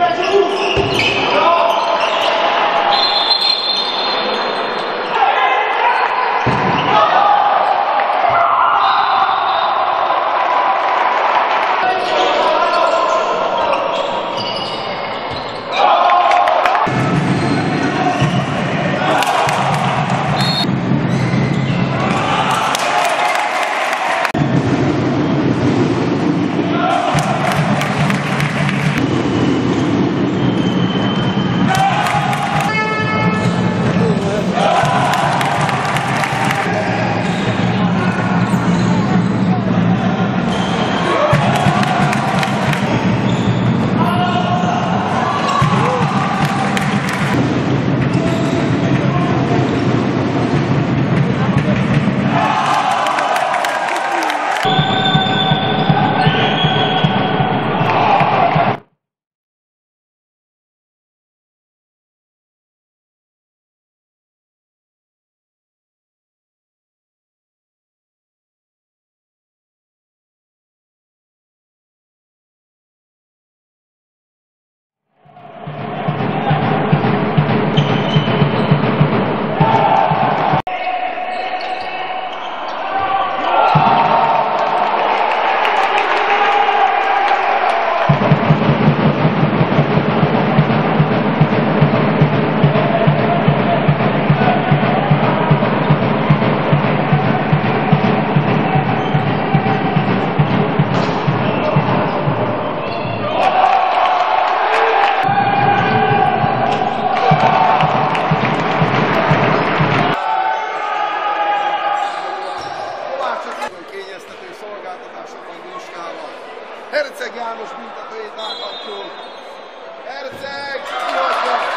Brasil! szolgáltatásokat vizsgálnak. Herceg János mintatőjét láthatjuk. Herceg, kihagyja!